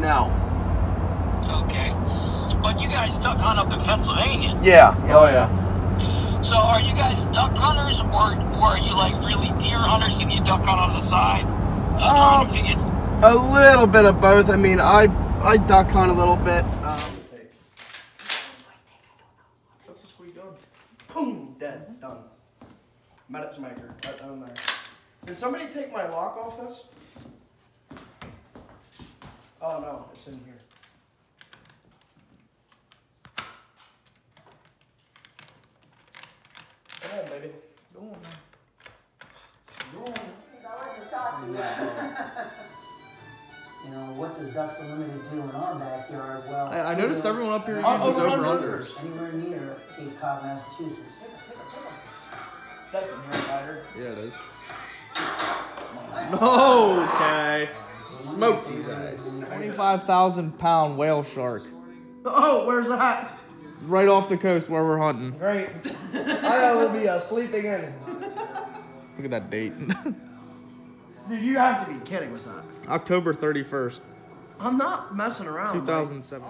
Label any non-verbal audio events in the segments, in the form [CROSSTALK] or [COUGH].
No. Okay. But you guys duck hunt up in Pennsylvania. Yeah. Oh yeah. So are you guys duck hunters or, or are you like really deer hunters and you duck hunt on the side? Just trying to Um, figure. A little bit of both. I mean, I I duck hunt a little bit. Um, What's the sweet gun? Boom, dead, done. Met its maker, right down there. Did somebody take my lock off this? Oh no, it's in here. Come on, baby. Go on, man. Go on. You know, what does Ducks Unlimited do in our backyard? Well, I, I noticed everyone up here uses over over unders. unders. anywhere near Cape Cod, Massachusetts. That's a hair spider. Yeah, it is. [LAUGHS] Okay. Smoke these guys. 25,000 pound whale shark. Oh, where's that? Right off the coast where we're hunting. Great. I will be uh, sleeping in. Look at that date. [LAUGHS] Dude, you have to be kidding with that. October 31st, I'm not messing around. 2007.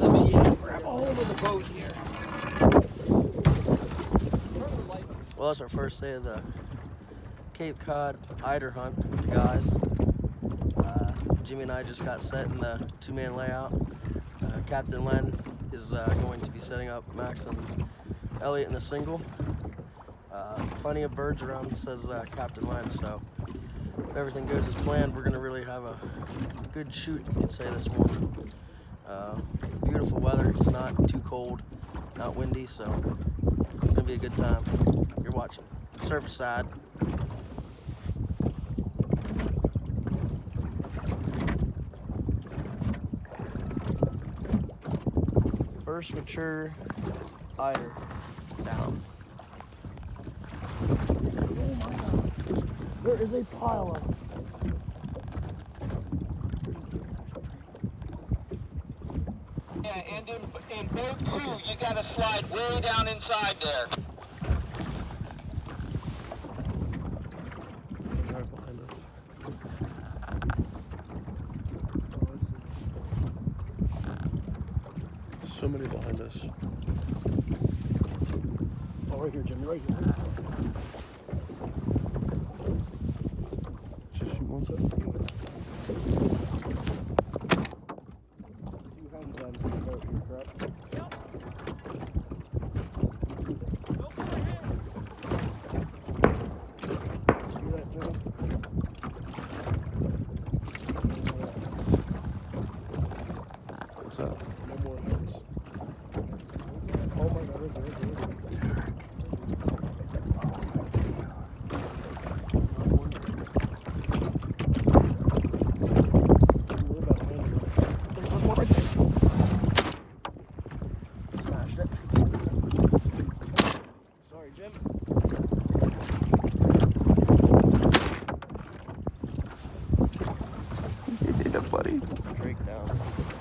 Let me uh, grab a hold of the boat here. Well, that's our first day of the Cape Cod eider hunt with the guys. Uh, Jimmy and I just got set in the two-man layout. Uh, Captain Len is uh, going to be setting up Max and Elliot in the single. Uh, plenty of birds around, says uh, Captain Len. So if everything goes as planned, we're going to really have a good shoot, you could say, this morning. Uh, beautiful weather. It's not too cold, not windy, so it's gonna be a good time. You're watching Cervicide. First mature eider down. Oh there is a pile of Yeah, and in, in boat two, you gotta slide way down inside there. So many behind us. Oh, right here, Jimmy, right here.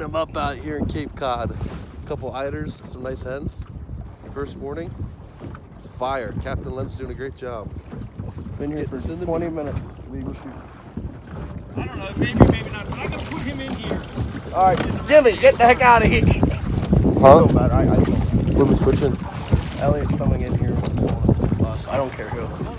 Just them up out here in Cape Cod. A couple eiders, some nice hens. First morning. It's fire. Captain Len's doing a great job. Been here Get for this in the 20 minutes. Legal shoot. I don't know, maybe, maybe not, but I'm gonna put him in here. All right, Jimmy, get the heck out of here. Huh? No matter. I, I, What are we switching? Elliot's coming in here with the. I don't care who.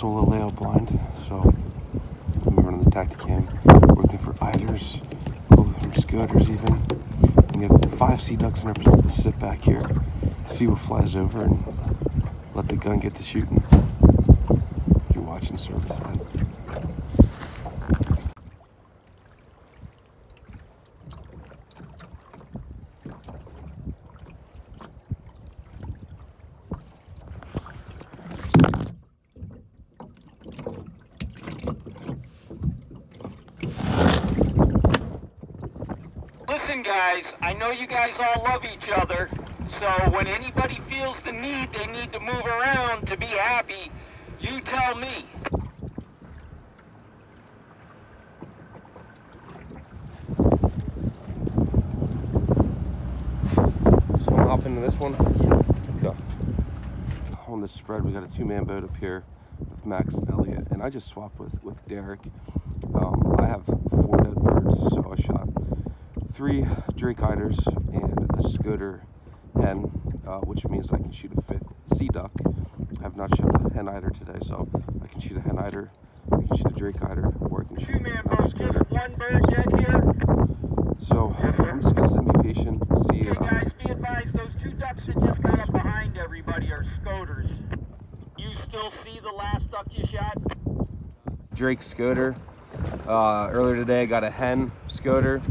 Solo layout blind, so I'm running the Tactacam, looking for eiders, for scoters even. We have five sea ducks in our position to sit back here, see what flies over, and let the gun get to shooting. You're watching Cervicide. Listen, guys, I know you guys all love each other, so when anybody feels the need they need to move around to be happy, you tell me. So I'll hop into this one. Yeah. Go. On this spread, we got a two-man boat up here with Max and Elliot, and I just swapped with with Derek. Um, I have four dead birds, so I shot three Drake eiders and a Scoter hen, uh, which means I can shoot a fifth sea duck. I have not shot a hen eider today, so I can shoot a hen eider, I can shoot a Drake eider, or I can shoot Two-man a just one bird yet here. So I'm just gonna be patient, see. Okay, Uh, guys, be advised, those two ducks that just got up behind everybody are scoters. You still see the last duck you shot? Drake Scoter. Uh, earlier today, I got a hen Scoter,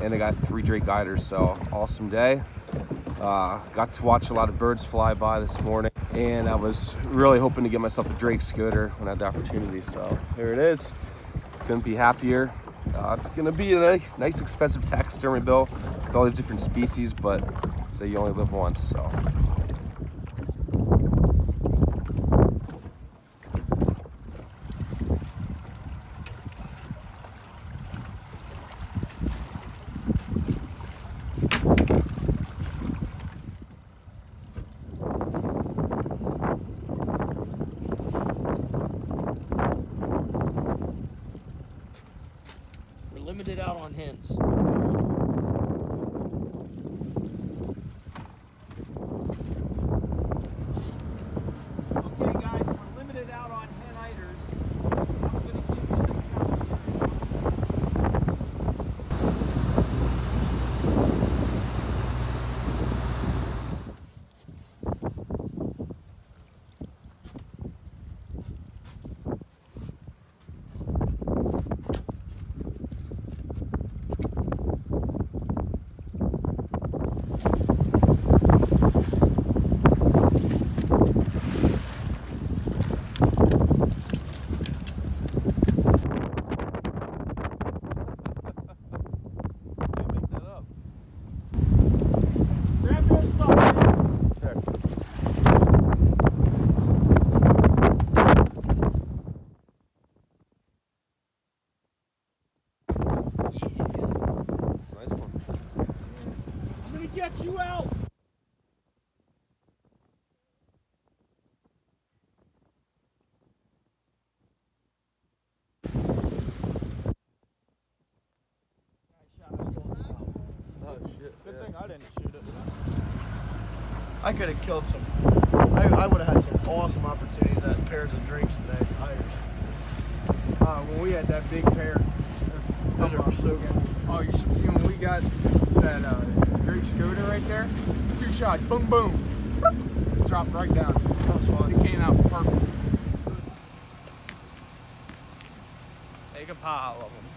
and I got three Drake eiders. So awesome day. Uh, got to watch a lot of birds fly by this morning, and I was really hoping to get myself a Drake scooter when I had the opportunity. So here it is. Couldn't be happier. Uh, it's gonna be a nice, nice expensive taxidermy bill with all these different species, but say you only live once, so. We're limited out on hens. Okay, guys, we're limited out on hen eiders. I'm gonna give you the count. Grab your stuff, man. Nice one. I'm gonna get you out. Good thing I didn't shoot it. I could have killed some. I, I would have had some awesome opportunities at pairs of drinks today. Irish. Uh, when we had that big pair, Those are so good. oh, you should see when we got that uh, Drake Scooter right there. Two shots, boom, boom, dropped right down. That was fun. It came out perfect. Take a pile of them.